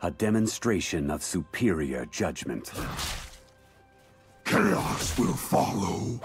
A demonstration of superior judgment. Chaos will follow.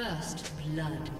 First blood.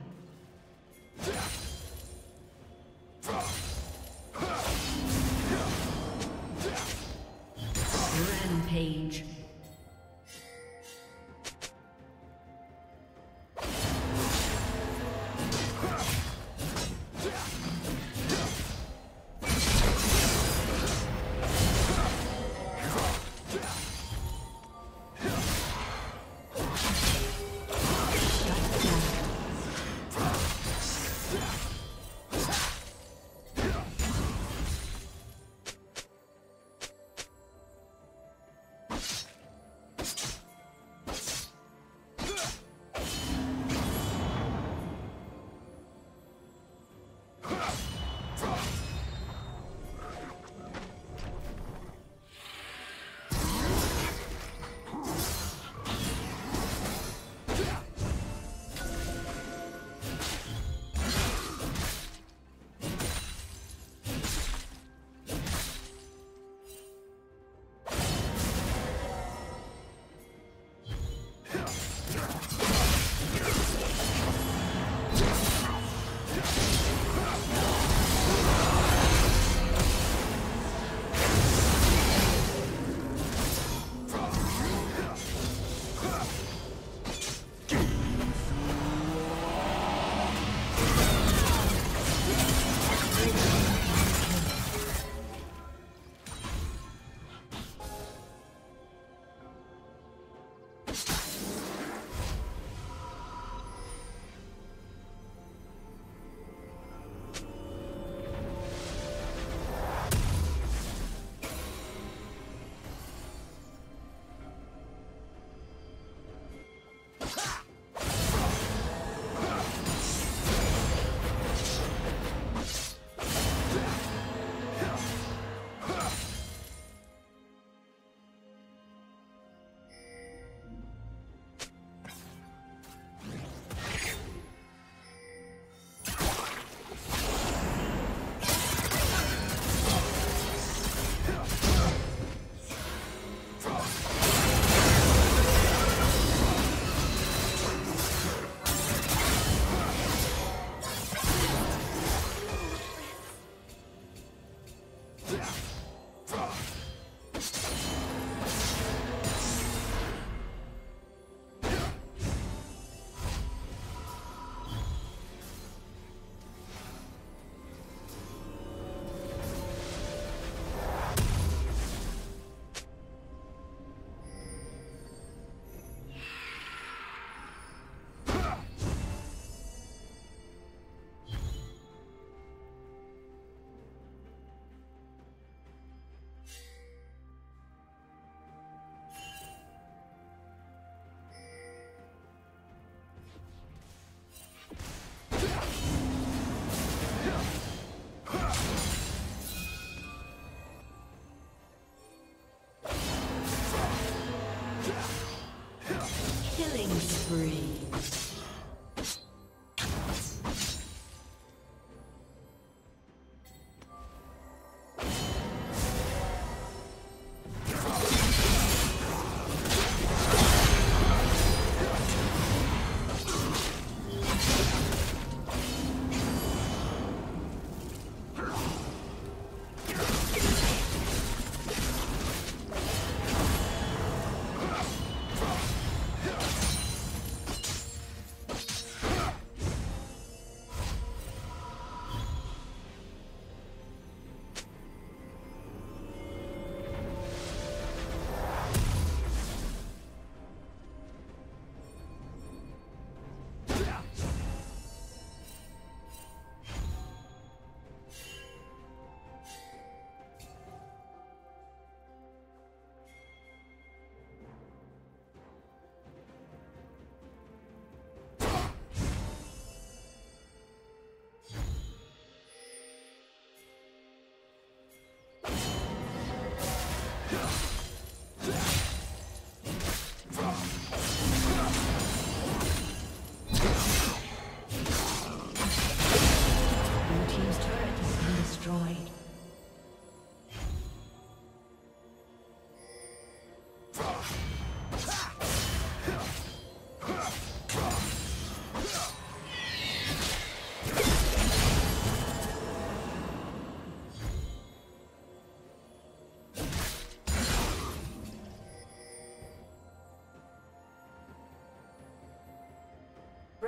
Three.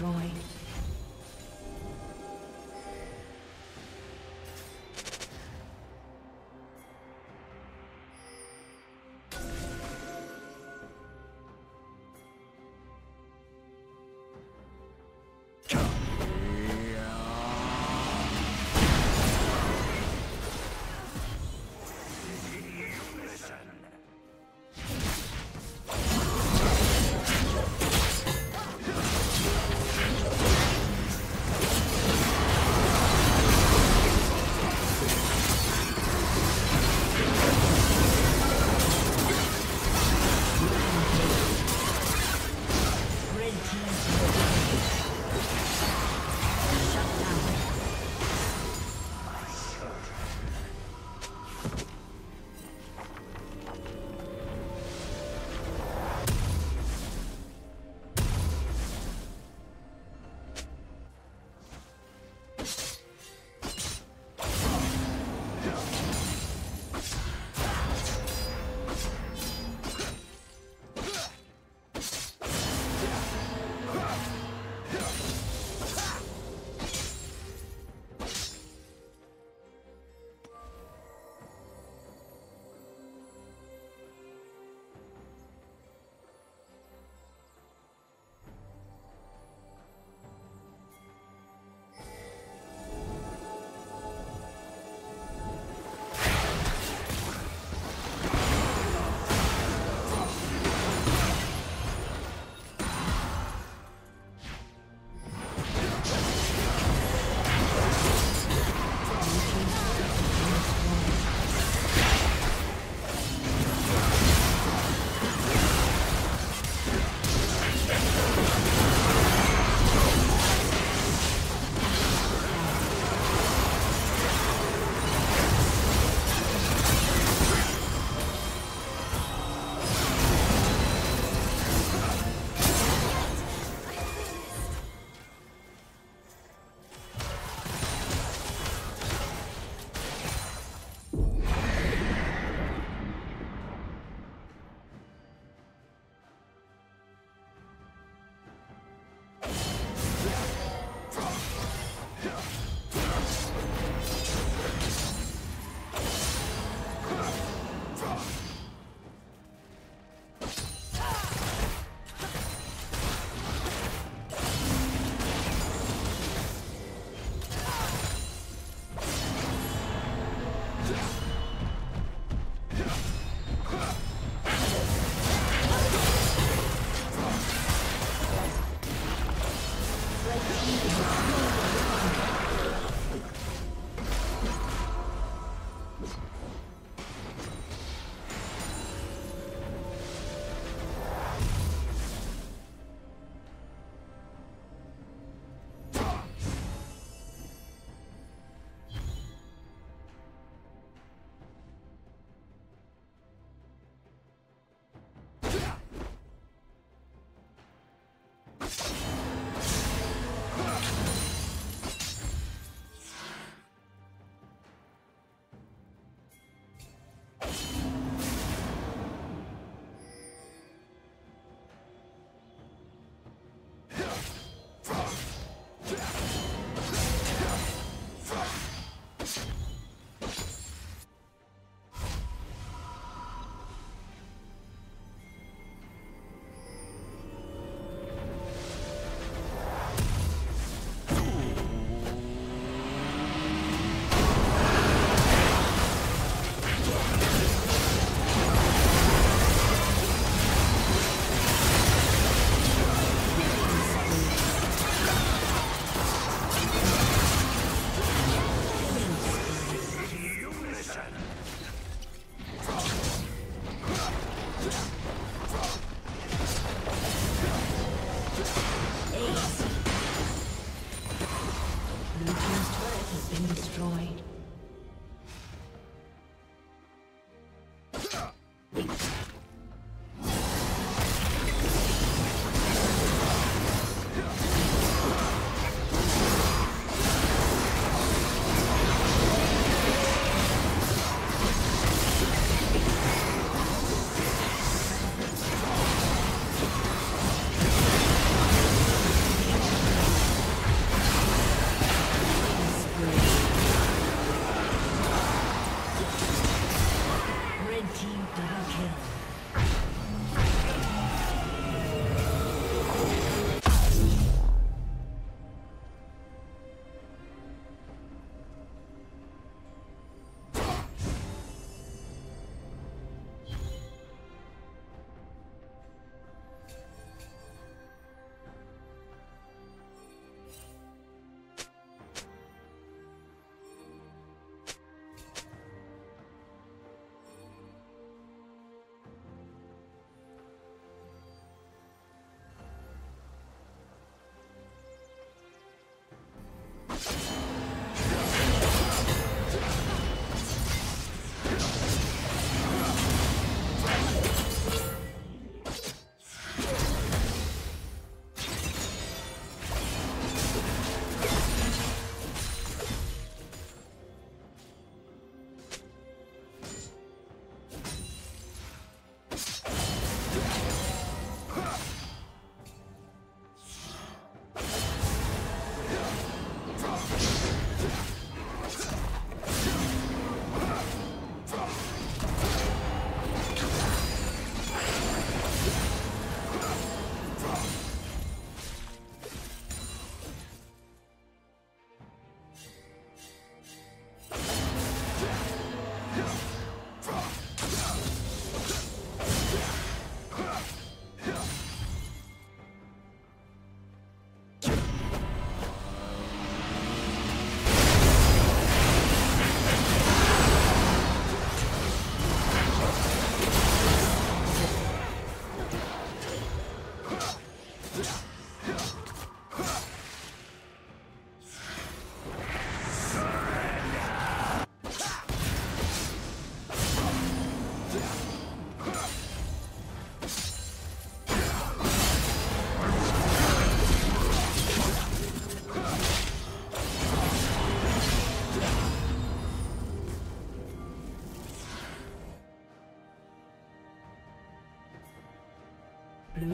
Destroyed.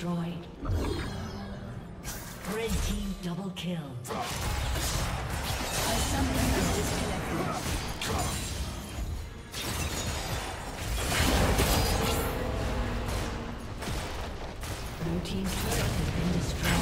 Destroyed. Red team double kill. A summoner has disconnected. Blue team's turret has been destroyed.